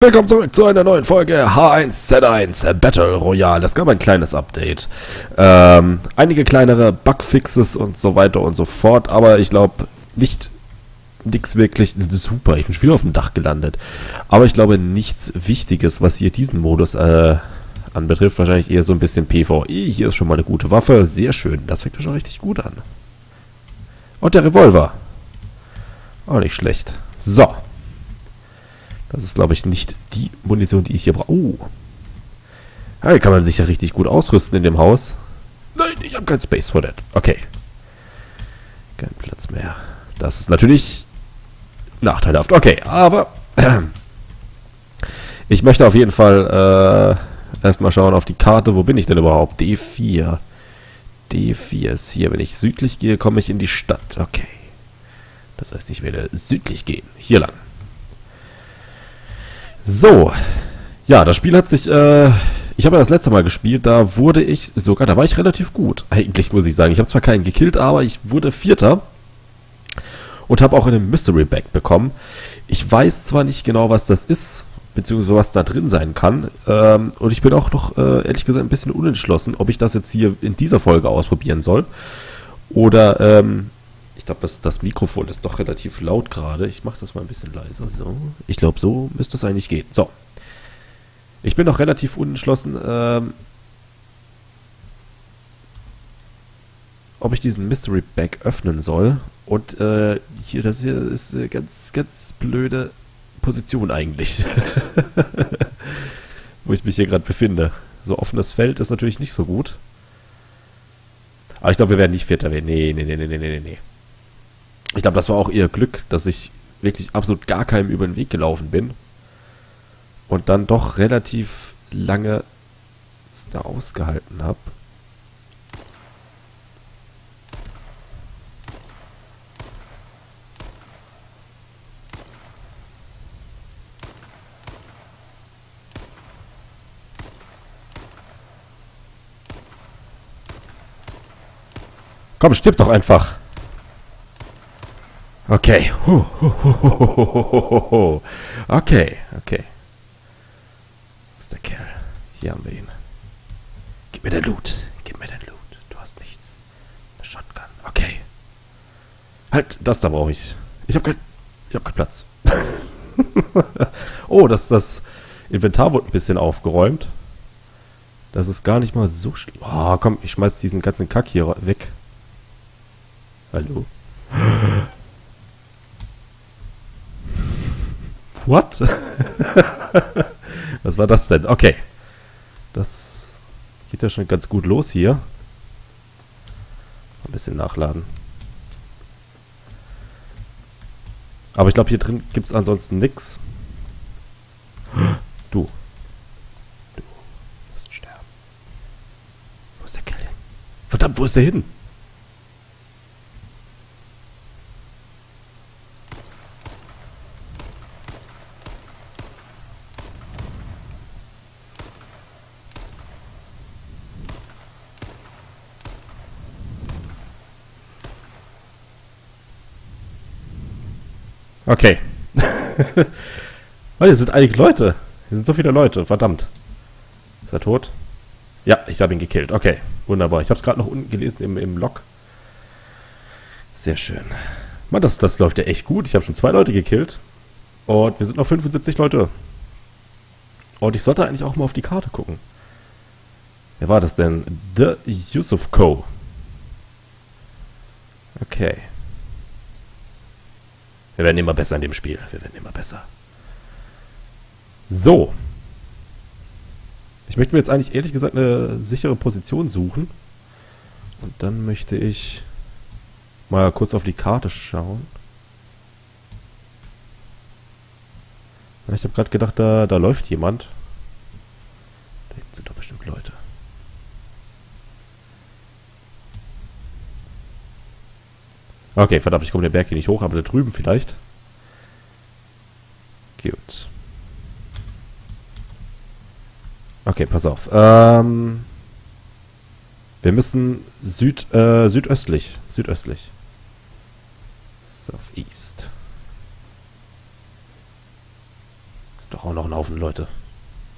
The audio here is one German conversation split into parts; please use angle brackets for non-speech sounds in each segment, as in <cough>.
Willkommen zurück zu einer neuen Folge H1Z1 Battle Royale. Es gab ein kleines Update. Ähm, einige kleinere Bugfixes und so weiter und so fort, aber ich glaube nicht nichts wirklich super. Ich bin schon wieder auf dem Dach gelandet. Aber ich glaube nichts Wichtiges, was hier diesen Modus äh, anbetrifft. Wahrscheinlich eher so ein bisschen PvE. Hier ist schon mal eine gute Waffe. Sehr schön. Das fängt schon richtig gut an. Und der Revolver. Auch nicht schlecht. So. Das ist, glaube ich, nicht die Munition, die ich hier brauche. Oh. Ja, kann man sich ja richtig gut ausrüsten in dem Haus. Nein, ich habe kein Space for that. Okay. Kein Platz mehr. Das ist natürlich nachteilhaft. Okay, aber <clears throat> ich möchte auf jeden Fall äh, erstmal schauen auf die Karte. Wo bin ich denn überhaupt? D4. D4 ist hier. Wenn ich südlich gehe, komme ich in die Stadt. Okay. Das heißt, ich werde südlich gehen. Hier lang. So. Ja, das Spiel hat sich, äh, ich habe ja das letzte Mal gespielt, da wurde ich sogar, da war ich relativ gut. Eigentlich muss ich sagen, ich habe zwar keinen gekillt, aber ich wurde Vierter. Und habe auch einen Mystery Bag bekommen. Ich weiß zwar nicht genau, was das ist, beziehungsweise was da drin sein kann. Ähm, und ich bin auch noch, äh, ehrlich gesagt, ein bisschen unentschlossen, ob ich das jetzt hier in dieser Folge ausprobieren soll. Oder, ähm, glaube, das, das Mikrofon ist doch relativ laut gerade. Ich mache das mal ein bisschen leiser. So. Ich glaube, so müsste es eigentlich gehen. So. Ich bin noch relativ unentschlossen, ähm, ob ich diesen Mystery Bag öffnen soll. Und äh, hier, das hier ist eine ganz, ganz blöde Position eigentlich. <laughs> Wo ich mich hier gerade befinde. So offenes Feld ist natürlich nicht so gut. Aber ich glaube, wir werden nicht Vierter werden. Nee, nee, nee, nee, nee, nee, nee. Ich glaube, das war auch ihr Glück, dass ich wirklich absolut gar keinem über den Weg gelaufen bin. Und dann doch relativ lange es da ausgehalten habe. Komm, stirb doch einfach. Okay. Okay, okay. Was ist der Kerl? Hier haben wir ihn. Gib mir den Loot. Gib mir den Loot. Du hast nichts. Eine Shotgun. Okay. Halt, das da brauche ich. Ich habe kein, ich hab keinen Platz. <laughs> oh, das, das Inventar wurde ein bisschen aufgeräumt. Das ist gar nicht mal so schlimm. Oh, komm, ich schmeiß diesen ganzen Kack hier weg. Hallo? What? <laughs> Was war das denn? Okay. Das geht ja schon ganz gut los hier. Ein bisschen nachladen. Aber ich glaube, hier drin gibt es ansonsten nichts. <gasps> Du. Du musst sterben. Wo ist der Kerl hin? Verdammt, wo ist der hin? Okay. <laughs> oh, hier sind einige Leute. Hier sind so viele Leute. Verdammt. Ist er tot? Ja, ich habe ihn gekillt. Okay, wunderbar. Ich habe es gerade noch unten gelesen im, im Log. Sehr schön. Mann, das, das läuft ja echt gut. Ich habe schon zwei Leute gekillt. Und wir sind noch 75 Leute. Und ich sollte eigentlich auch mal auf die Karte gucken. Wer war das denn? The Yusuf Co. Okay. Wir werden immer besser in dem Spiel. Wir werden immer besser. So. Ich möchte mir jetzt eigentlich ehrlich gesagt eine sichere Position suchen. Und dann möchte ich mal kurz auf die Karte schauen. Ich habe gerade gedacht, da, da läuft jemand. Da hinten sind doch bestimmt Leute. Okay, verdammt, ich komme den Berg hier nicht hoch, aber da drüben vielleicht. Gut. Okay, pass auf. Ähm, wir müssen süd, äh, südöstlich. Südöstlich. Southeast. Doch auch noch ein Haufen Leute.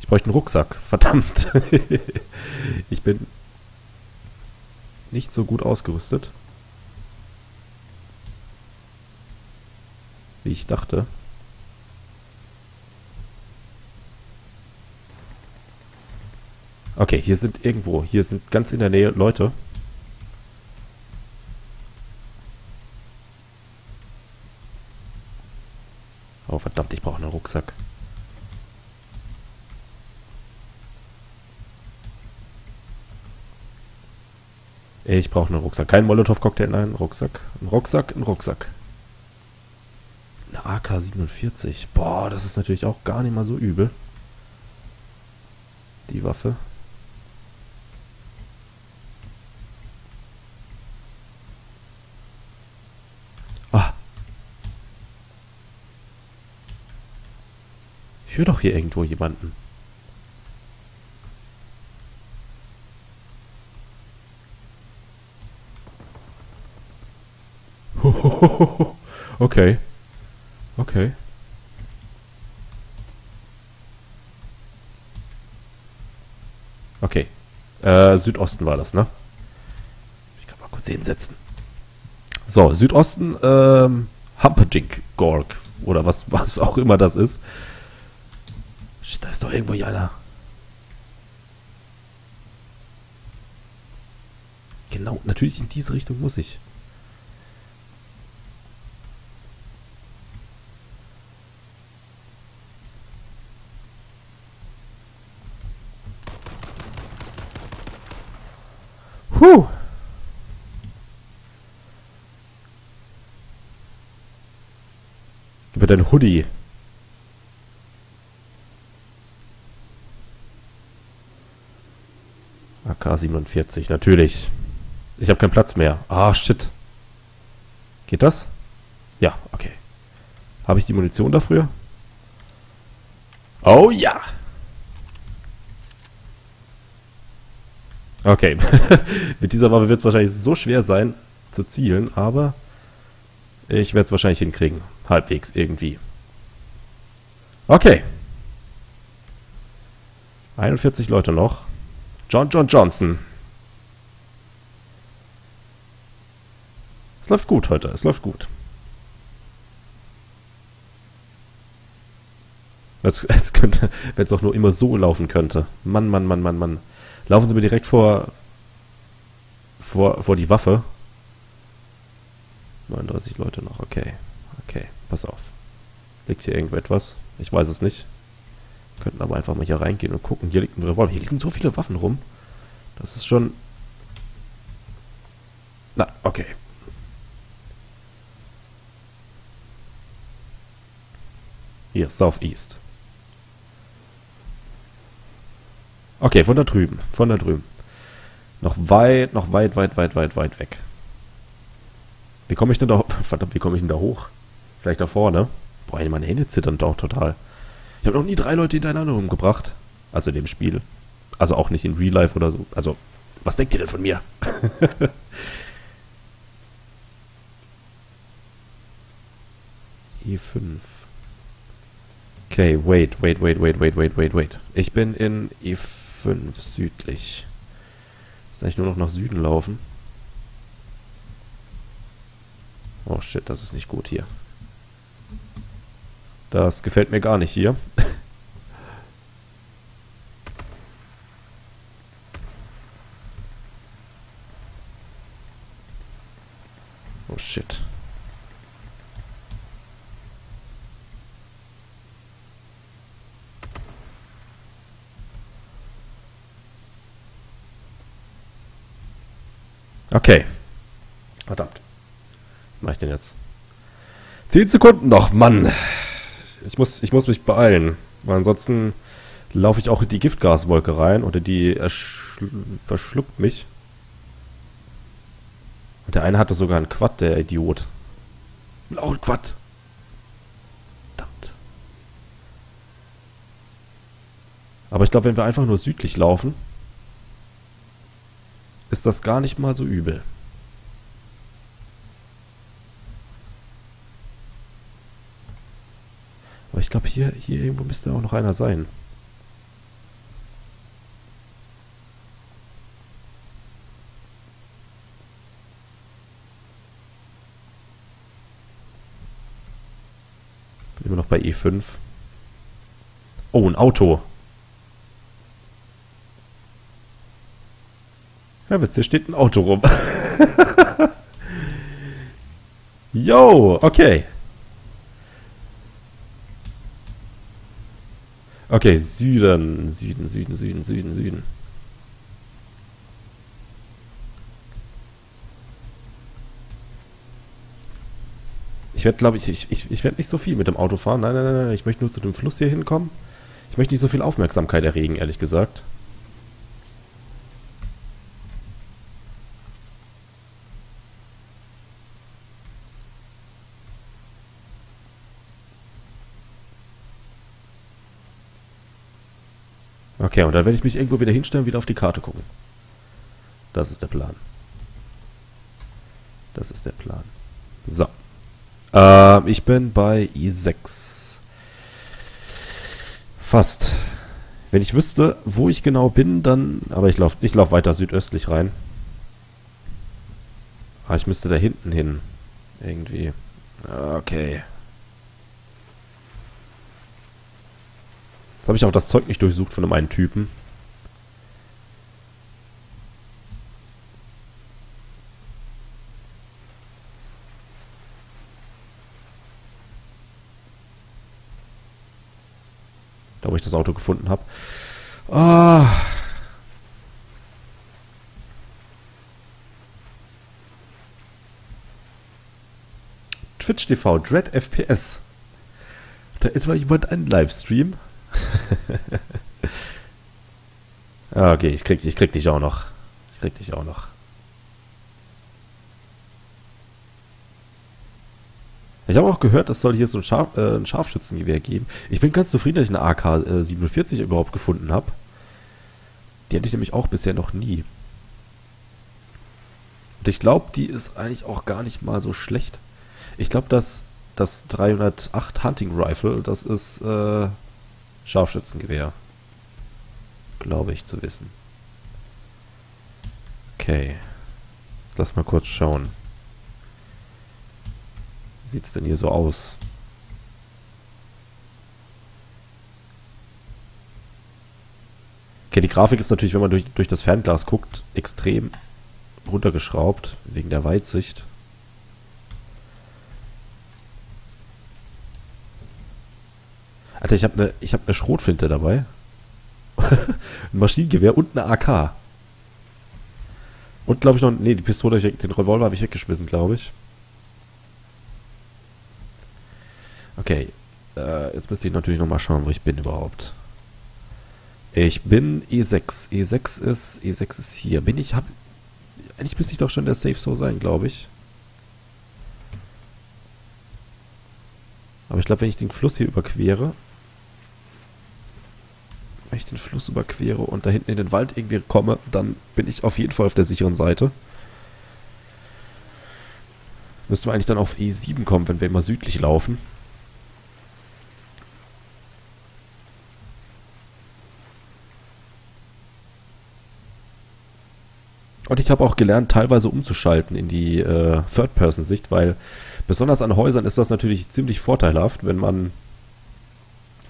Ich bräuchte einen Rucksack. <laughs> Verdammt. ich bin nicht so gut ausgerüstet. Wie ich dachte. Okay, hier sind irgendwo, hier sind ganz in der Nähe Leute. Oh verdammt, ich brauche einen Rucksack. Ich brauche einen Rucksack. Kein Molotow-Cocktail, nein, Rucksack. Ein Rucksack, ein Rucksack. Eine AK-47. Boah, das ist natürlich auch gar nicht mal so übel. Die Waffe. Ich höre doch hier irgendwo jemanden. <laughs> okay. Okay. Okay. Äh, Südosten war das, ne? Ich kann mal kurz hinsetzen. So, Südosten, ähm, Humperdinck Gorg. Oder was, <laughs> was auch immer das ist. Da ist doch irgendwo hier einer. Genau, natürlich in diese Richtung muss ich. Puh. Gib mir dein Hoodie. AK-47, natürlich. Ich habe keinen Platz mehr. Ah, shit. Geht das? Ja, okay. Habe ich die Munition dafür? Oh ja! Okay. <laughs> Mit dieser Waffe wird es wahrscheinlich so schwer sein zu zielen, aber ich werde es wahrscheinlich hinkriegen. Halbwegs irgendwie. Okay. 41 Leute noch. John John Johnson. Es läuft gut heute, es läuft gut. Jetzt, jetzt <laughs> könnte, wenn es auch nur immer so laufen könnte. Mann, Mann, Mann, Mann, Mann. Laufen Sie mir direkt vor, vor, vor die Waffe. 39 Leute noch, okay. Okay, pass auf. Liegt hier irgendwo etwas? Ich weiß es nicht. Könnten aber einfach mal hier reingehen und gucken. Hier liegt ein Revolver. Hier liegen so viele Waffen rum. Das ist schon... Na, okay. Hier, Southeast. Okay, von da drüben. Von da drüben. Noch weit, noch weit, weit, weit, weit, weit weg. Wie komme ich denn da... <laughs> Verdammt, wie komme ich denn da hoch? Vielleicht da vorne? Boah, meine Hände zittern doch total. Ich habe noch nie drei Leute hintereinander umgebracht. Also in dem Spiel. Also auch nicht in Real Life oder so. Also, was denkt ihr denn von mir? <laughs> E5. Okay, wait, wait, wait, wait, wait, wait, wait, wait. Ich bin in E5 südlich. Muss eigentlich nur noch nach Süden laufen. Oh shit, das ist nicht gut hier. Das gefällt mir gar nicht hier. <laughs> oh shit. Okay. Verdammt. Was mache ich denn jetzt? Zehn Sekunden noch, Mann. Ich muss, ich muss mich beeilen. Weil ansonsten laufe ich auch in die Giftgaswolke rein oder die verschluckt mich. Und der eine hatte sogar einen Quad, der Idiot. Oh, Quad. Verdammt. Aber ich glaube, wenn wir einfach nur südlich laufen, ist das gar nicht mal so übel. Aber ich glaube, hier, hier irgendwo müsste auch noch einer sein. Bin immer noch bei E5. Oh, ein Auto. Ja, hier steht ein Auto rum. <laughs> Yo, okay. Okay, Süden, Süden, Süden, Süden, Süden, Süden. Ich werde, glaube ich, ich, ich, ich werde nicht so viel mit dem Auto fahren. Nein, nein, nein, nein, ich möchte nur zu dem Fluss hier hinkommen. Ich möchte nicht so viel Aufmerksamkeit erregen, ehrlich gesagt. Okay, und dann werde ich mich irgendwo wieder hinstellen wieder auf die Karte gucken. Das ist der Plan. Das ist der Plan. So. Äh, ich bin bei I6. Fast. Wenn ich wüsste, wo ich genau bin, dann... Aber ich laufe ich lauf weiter südöstlich rein. Ah, ich müsste da hinten hin. Irgendwie. Okay. Jetzt habe ich auch das Zeug nicht durchsucht von einem einen Typen. Da wo ich das Auto gefunden habe. Ah. Twitch TV, Dread FPS. Hat da etwa jemand einen Livestream? Ah, okay, ich krieg, ich krieg dich auch noch. Ich krieg dich auch noch. Ich habe auch gehört, es soll hier so ein, Scharf, äh, ein Scharfschützengewehr geben. Ich bin ganz zufrieden, dass ich eine AK-47 äh, überhaupt gefunden habe. Die hatte ich nämlich auch bisher noch nie. Und ich glaube, die ist eigentlich auch gar nicht mal so schlecht. Ich glaube, dass das 308 Hunting Rifle, das ist äh, Scharfschützengewehr. Glaube ich zu wissen. Okay. Jetzt lass mal kurz schauen. Wie sieht es denn hier so aus? Okay, die Grafik ist natürlich, wenn man durch, durch das Fernglas guckt, extrem runtergeschraubt, wegen der Weitsicht. Alter, ich habe eine hab ne Schrotflinte dabei. <laughs> ein Maschinengewehr und eine AK. Und glaube ich noch, nee, die Pistole, den Revolver habe ich weggeschmissen, glaube ich. Okay, äh, jetzt müsste ich natürlich nochmal schauen, wo ich bin überhaupt. Ich bin E6. E6 ist, E6 ist hier. Bin ich, hab, eigentlich müsste ich doch schon der Safe so sein, glaube ich. Aber ich glaube, wenn ich den Fluss hier überquere, ich den Fluss überquere und da hinten in den Wald irgendwie komme, dann bin ich auf jeden Fall auf der sicheren Seite. Müssten wir eigentlich dann auf E7 kommen, wenn wir immer südlich laufen. Und ich habe auch gelernt, teilweise umzuschalten in die äh, Third-Person-Sicht, weil besonders an Häusern ist das natürlich ziemlich vorteilhaft, wenn man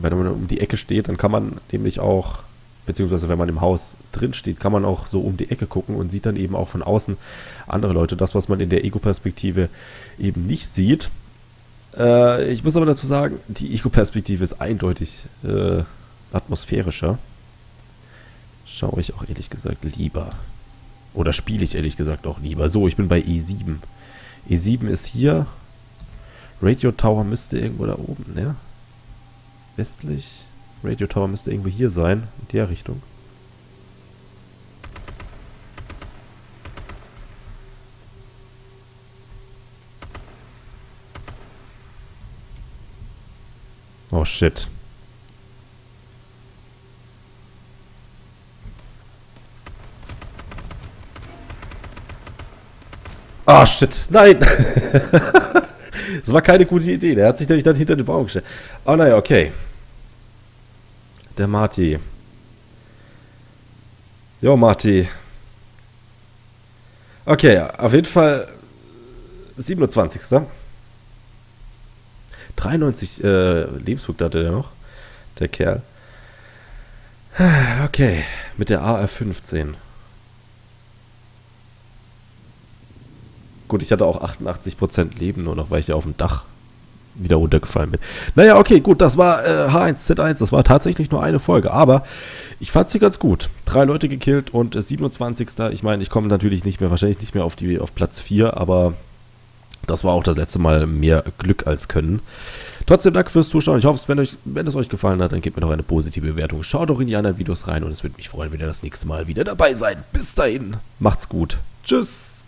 wenn man um die Ecke steht, dann kann man nämlich auch, beziehungsweise wenn man im Haus drin steht, kann man auch so um die Ecke gucken und sieht dann eben auch von außen andere Leute. Das, was man in der Ego-Perspektive eben nicht sieht. Äh, ich muss aber dazu sagen, die Ego-Perspektive ist eindeutig äh, atmosphärischer. Schaue ich auch ehrlich gesagt lieber. Oder spiele ich ehrlich gesagt auch lieber. So, ich bin bei E7. E7 ist hier. Radio Tower müsste irgendwo da oben, ne? Westlich. Radio Tower müsste irgendwo hier sein, in der Richtung. Oh shit. Ah, oh, shit. Nein. <laughs> das war keine gute Idee. Der hat sich nämlich dann hinter den Baum gestellt. Oh, naja, okay. Der Marty. Jo, Marty. Okay, auf jeden Fall 27. 93 äh, Lebenspunkte hatte der noch, der Kerl. Okay, mit der AR-15. Gut, ich hatte auch 88% Leben, nur noch weil ich ja auf dem Dach wieder runtergefallen bin. Naja, okay, gut, das war äh, H1Z1, das war tatsächlich nur eine Folge, aber ich fand sie ganz gut. Drei Leute gekillt und äh, 27. Ich meine, ich komme natürlich nicht mehr, wahrscheinlich nicht mehr auf, die, auf Platz 4, aber das war auch das letzte Mal mehr Glück als Können. Trotzdem danke fürs Zuschauen. Ich hoffe, wenn, euch, wenn es euch gefallen hat, dann gebt mir noch eine positive Bewertung. Schaut doch in die anderen Videos rein und es würde mich freuen, wenn ihr das nächste Mal wieder dabei seid. Bis dahin, macht's gut. Tschüss.